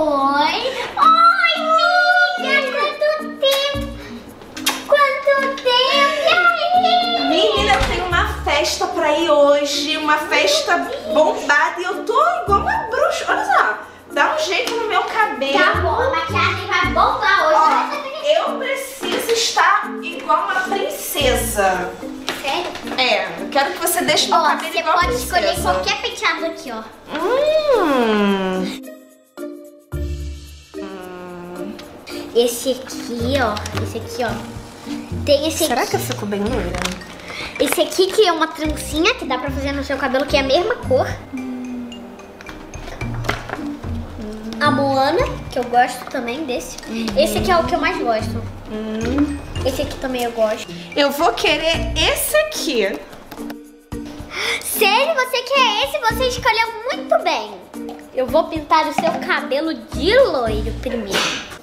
Oi. Oi, amiga. Quanto tempo. Quanto tempo. Menina, eu tenho uma festa pra ir hoje, uma festa bombada e eu tô igual uma bruxa. Olha só, dá um jeito no meu cabelo. Tá bom, a maquiagem vai bombar hoje. Ó, eu preciso estar igual uma princesa. Sério? É, eu quero que você deixe meu Ó, cabelo você igual a pode escolher qualquer penteado aqui, ó. Hum. Esse aqui, ó. Esse aqui, ó. Tem esse Será aqui. que eu fico bem loira? Esse aqui que é uma trancinha que dá pra fazer no seu cabelo, que é a mesma cor. A Moana, que eu gosto também desse. Esse aqui é o que eu mais gosto. Esse aqui também eu gosto. Eu vou querer esse aqui. Sério, você quer esse? Você escolheu muito bem. Eu vou pintar o seu cabelo de loiro primeiro.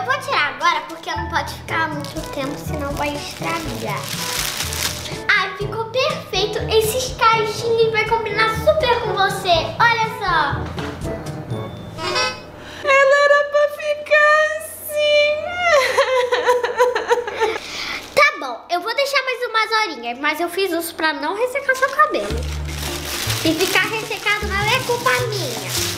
Eu vou tirar agora porque não pode ficar muito tempo, senão vai estragar. Ai, ficou perfeito. Esses caixinhos vai combinar super com você. Olha só. Ela era pra ficar assim. Tá bom, eu vou deixar mais umas horinhas, mas eu fiz isso pra não ressecar seu cabelo. Se ficar ressecado não é culpa minha.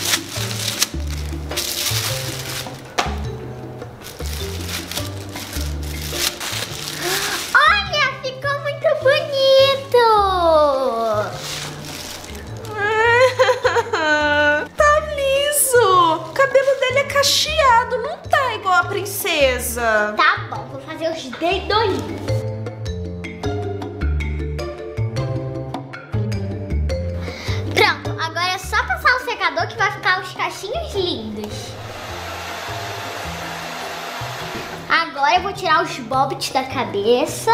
Tá bom, vou fazer os dedolinhos. Pronto, agora é só passar o secador que vai ficar os cachinhos lindos. Agora eu vou tirar os bobbits da cabeça.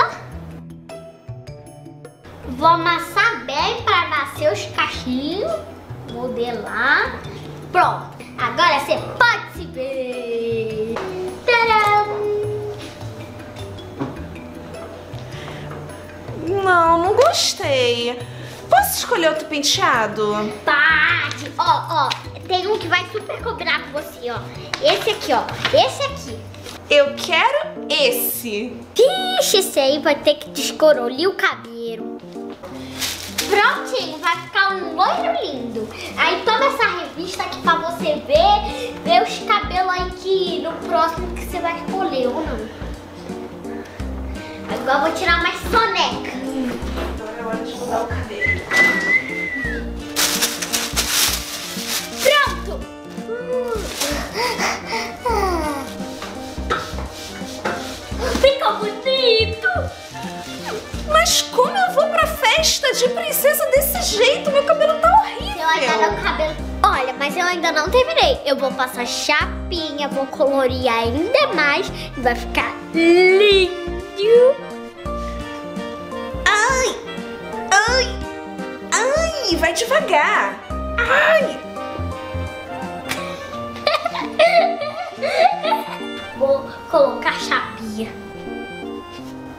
Vou amassar bem para nascer os cachinhos. Modelar. Pronto. Agora você pode se ver. Gostei. Posso escolher outro penteado? Pode! Ó, ó, tem um que vai super combinar com você, ó. Esse aqui, ó. Esse aqui. Eu quero esse. Vixe, esse aí vai ter que descorolir o cabelo. Prontinho, vai ficar um loiro lindo. Aí toma essa revista aqui pra você ver, ver os cabelos aí que no próximo que você vai escolher ou não. Agora eu vou tirar mais soneca. De princesa desse jeito? Meu cabelo tá horrível. Eu ainda não cabelo. Olha, mas eu ainda não terminei. Eu vou passar chapinha, vou colorir ainda mais e vai ficar lindo. Ai! Ai! Ai! Vai devagar! Ai! Vou colocar chapinha.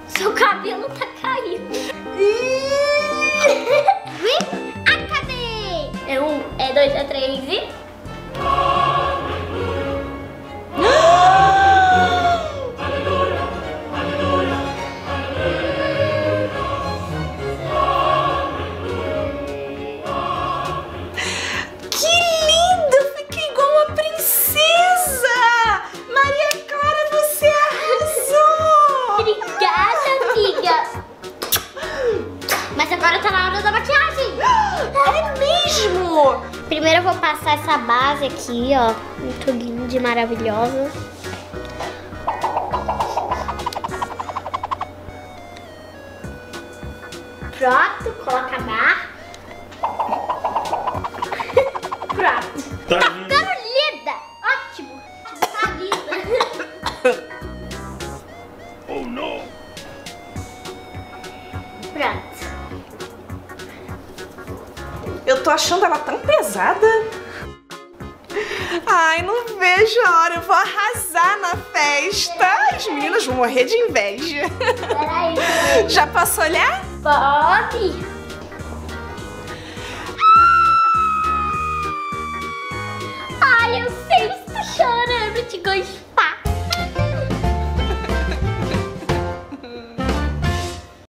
Seu cabelo tá caindo. Acabei. É um, é dois, é três e... Primeiro eu vou passar essa base aqui, ó. Muito linda e maravilhosa. Pronto, coloca a barra. Pronto. Tá Tá ficando linda. Ótimo. Tá linda. Oh não. Pronto. Eu tô achando ela tão pesada. Ai, não vejo a hora. Eu vou arrasar na festa. As meninas vão morrer de inveja. Peraí. Já posso olhar? Pode.